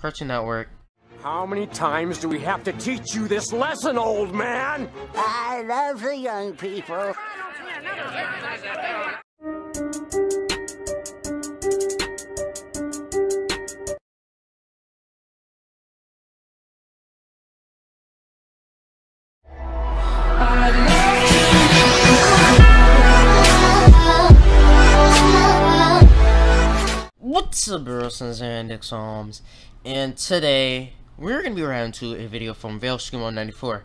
Cartoon Network. How many times do we have to teach you this lesson, old man? I love the young people. What's up, Burlesons and Index Homes? And today, we're going to be around to a video from Vailskibum 94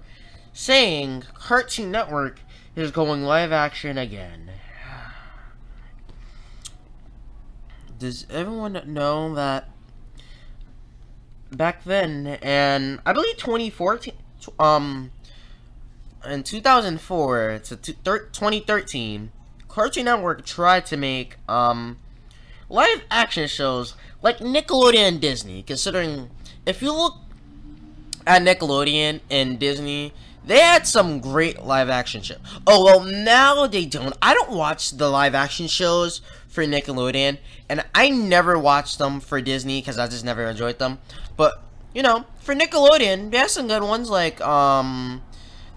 saying Cartoon Network is going live action again. Does everyone know that back then, and I believe 2014, um, in 2004 to 2013, Cartoon Network tried to make, um, live action shows like Nickelodeon and Disney, considering if you look at Nickelodeon and Disney, they had some great live action shows. Oh, well, now they don't. I don't watch the live action shows for Nickelodeon, and I never watched them for Disney because I just never enjoyed them. But, you know, for Nickelodeon, they have some good ones like, um,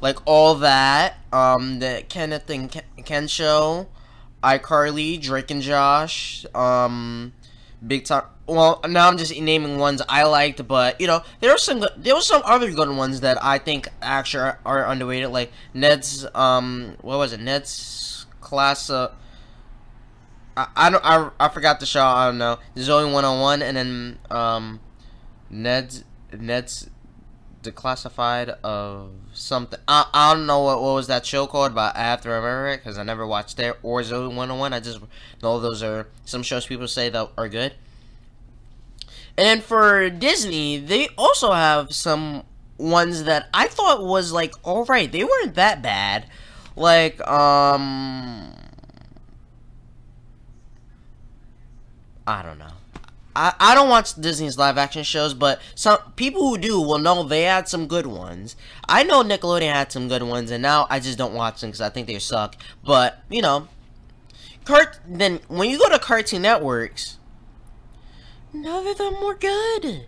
like All That, um, the Kenan and Kel show, iCarly, Drake and Josh, um, Big Time. Well, now I'm just naming ones I liked, but you know there were some there were some other good ones that I think actually are, are underrated, like Ned's um what was it Ned's class. Uh, I, I don't I, I forgot the show. I don't know. Zoey 101 and then um Ned's Ned's declassified of something. I, I don't know what, what was that show called, but I have to remember it because I never watched it. Or Zoey 101. I just know those are some shows people say that are good. And for Disney, they also have some ones that I thought was like alright. They weren't that bad. Like, um. I don't know. I, I don't watch Disney's live action shows, but some people who do will know they had some good ones. I know Nickelodeon had some good ones, and now I just don't watch them because I think they suck. But you know, cart. Then when you go to Cartoon Networks, none of them were good.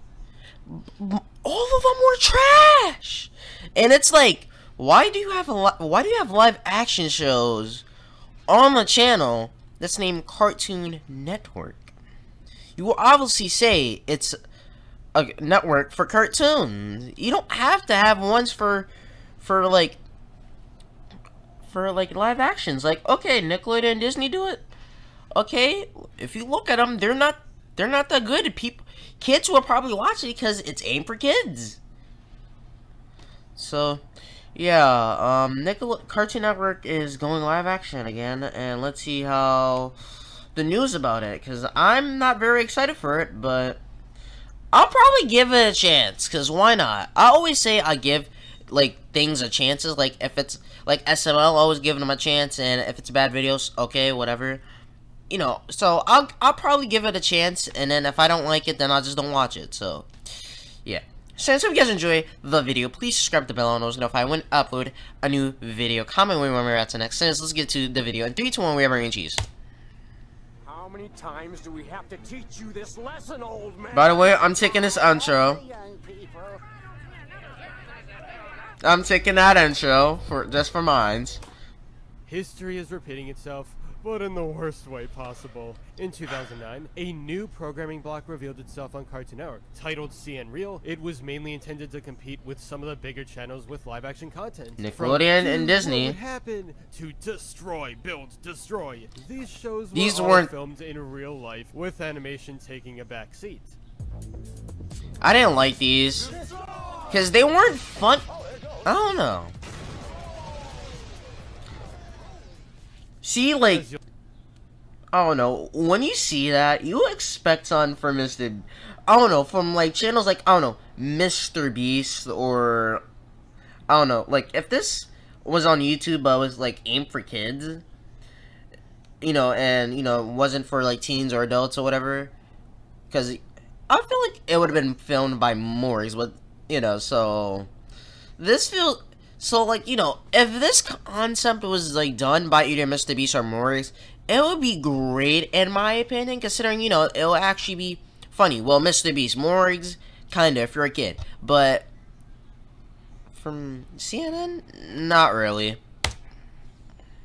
All of them were trash, and it's like, why do you have a why do you have live action shows on the channel that's named Cartoon Network? You will obviously say it's a network for cartoons. You don't have to have ones for, for like, for like live actions. Like, okay, Nickelodeon and Disney do it. Okay, if you look at them, they're not, they're not that good. People, kids will probably watch it because it's aimed for kids. So, yeah, um, Nickel Cartoon Network is going live action again, and let's see how the news about it because I'm not very excited for it, but I'll probably give it a chance because why not? I always say I give like things a chances. Like if it's like SML, always giving them a chance, and if it's bad videos, okay, whatever. You know, so I'll I'll probably give it a chance, and then if I don't like it, then I just don't watch it. So, yeah. So, if you guys enjoy the video, please subscribe to the bell and always notify when I upload a new video. Comment when we're at the next. So, let's get to the video. In 3, 2, 1, we have our cheese. How many times do we have to teach you this lesson, old man? By the way, I'm taking this intro. I'm taking that intro for just for mines. History is repeating itself but in the worst way possible. In 2009, a new programming block revealed itself on Cartoon Network. Titled CN Real, it was mainly intended to compete with some of the bigger channels with live-action content. Nickelodeon and Disney. What happen to destroy, build, destroy. These shows These were weren't filmed in real life, with animation taking a back seat. I didn't like these because they weren't fun. I don't know. See, like, I don't know. When you see that, you expect something from Mr. I don't know, from like channels like I don't know, Mr. Beast or I don't know. Like if this was on YouTube, but was like aimed for kids, you know, and you know, wasn't for like teens or adults or whatever, because I feel like it would have been filmed by Morgz, but you know, so this feels so, like, you know, if this concept was, like, done by either Mr. Beast or Morris, it would be great, in my opinion, considering, you know, it'll actually be funny. Well, Mr. Beast, Morris kind of if you're a kid, but from CNN, not really.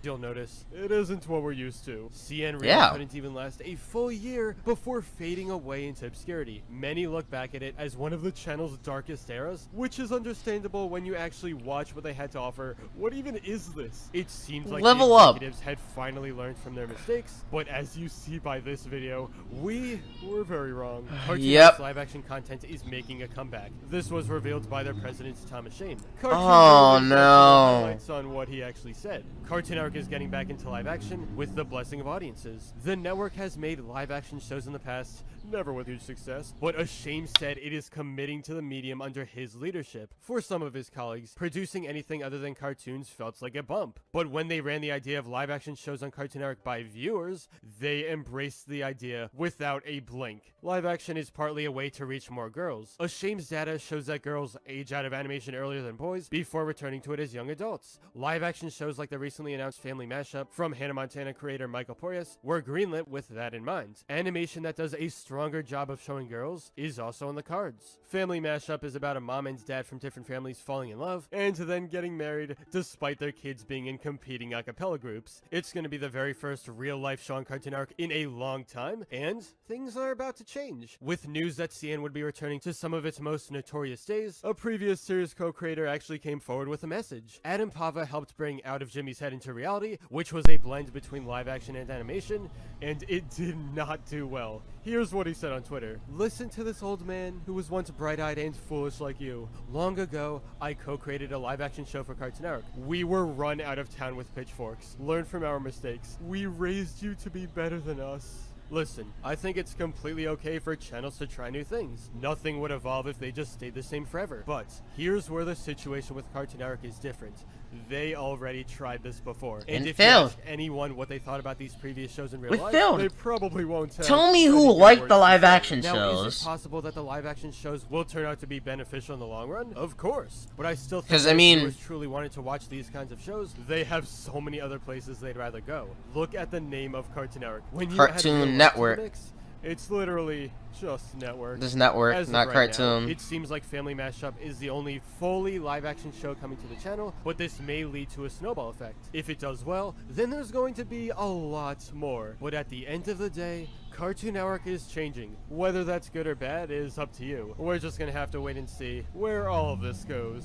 You'll notice it isn't what we're used to. CN really Yeah. couldn't even last a full year before fading away into obscurity. Many look back at it as one of the channel's darkest eras, which is understandable when you actually watch what they had to offer. What even is this? It seems like Level the up. executives had finally learned from their mistakes, but as you see by this video, we were very wrong. Cartoon Yep. Live-action content is making a comeback. This was revealed by their president Tom Ascheim. Cartoon Oh, Network shed some no. highlights on what he actually said. Cartoon Network is getting back into live action with the blessing of audiences. The network has made live action shows in the past, never with huge success, but Ascheim said it is committing to the medium under his leadership. For some of his colleagues, producing anything other than cartoons felt like a bump. But when they ran the idea of live action shows on Cartoon Network by viewers, they embraced the idea without a blink. Live action is partly a way to reach more girls. Ascheim's data shows that girls age out of animation earlier than boys before returning to it as young adults. Live action shows like the recently announced Family Mashup from Hannah Montana creator Michael Poryes were greenlit with that in mind. Animation that does a stronger job of showing girls is also on the cards. Family Mashup is about a mom and dad from different families falling in love and then getting married despite their kids being in competing a cappella groups. It's going to be the very first real life show on Cartoon Network in a long time, and things are about to change. With news that CN would be returning to some of its most notorious days, a previous series co-creator actually came forward with a message. Adam Pava helped bring Out of Jimmy's Head into reality, which was a blend between live action and animation, and it did not do well. Here's what he said on Twitter. Listen to this old man who was once bright-eyed and foolish like you. Long ago, I co-created a live-action show for Cartoon Network. We were run out of town with pitchforks. Learn from our mistakes. We raised you to be better than us. Listen, I think it's completely okay for channels to try new things. Nothing would evolve if they just stayed the same forever. But here's where the situation with Cartoon Network is different. They already tried this before. And, And if failed. you ask anyone what they thought about these previous shows in real We life, failed. they probably won't tell. Tell me who liked the live action now, shows. Is it possible that the live action shows will turn out to be beneficial in the long run? Of course. But I still think I if mean- viewers truly wanted to watch these kinds of shows, they have so many other places they'd rather go. Look at the name of Cartoon Network. When you Cartoon real life to the Network. mix, It's literally just network. This network, As not right cartoon. Now, it seems like Family Mashup is the only fully live action show coming to the channel, but this may lead to a snowball effect. If it does well, then there's going to be a lot more. But at the end of the day, Cartoon Network is changing. Whether that's good or bad is up to you. We're just gonna have to wait and see where all of this goes.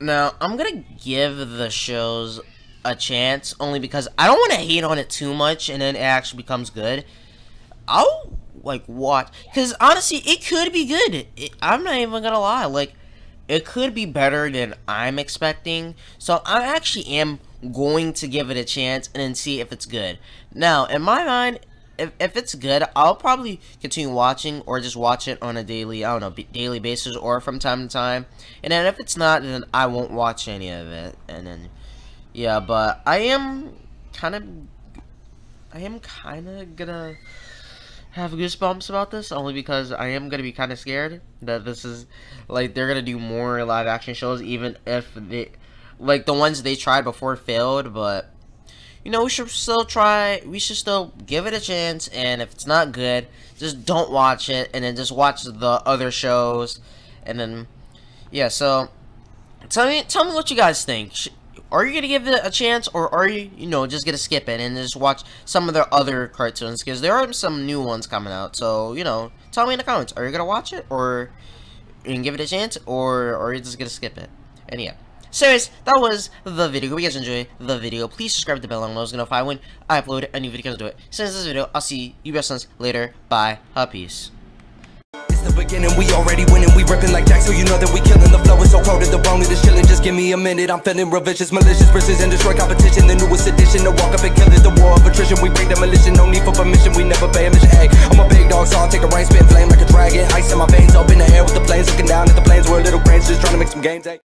Now, I'm gonna give the shows a chance only because I don't want to hate on it too much and then it actually becomes good. I'll like watch because honestly, it could be good. It, I'm not even gonna lie, like it could be better than I'm expecting. So I actually am going to give it a chance and then see if it's good. Now, in my mind, if, if it's good, I'll probably continue watching or just watch it on a daily, I don't know, daily basis or from time to time. And then if it's not, then I won't watch any of it. And then, yeah, but I am kind of, I am kind of gonna have goosebumps about this only because I am gonna be kind of scared that this is like they're gonna do more live action shows even if they like the ones they tried before failed but you know we should still try we should still give it a chance and if it's not good just don't watch it and then just watch the other shows and then yeah so tell me tell me what you guys think are you gonna give it a chance or are you you know just gonna skip it and just watch some of their other cartoons because there are some new ones coming out so you know tell me in the comments are you gonna watch it or can give it a chance or are you just gonna skip it and yeah anyways, that was the video. Hope you guys enjoyed the video. Please subscribe to the bell and those notify when I upload a new video. Do it. Since this video, I'll see you guys later. Bye. Uh, peace. The beginning, we already winning, we ripping like Jack, so you know that we killing. The flow is so cold, the bone is chilling. Just give me a minute, I'm feeling real vicious, malicious, precision, destroy competition. The newest addition to walk up and kill it, the war of attrition. We bring demolition, no need for permission, we never pay a mission. Hey, I'm a big dog, so I'll take a rain, spit flame like a dragon. Ice in my veins, up in the air with the flames, looking down at the planes, where little brains just trying to make some gains. Hey.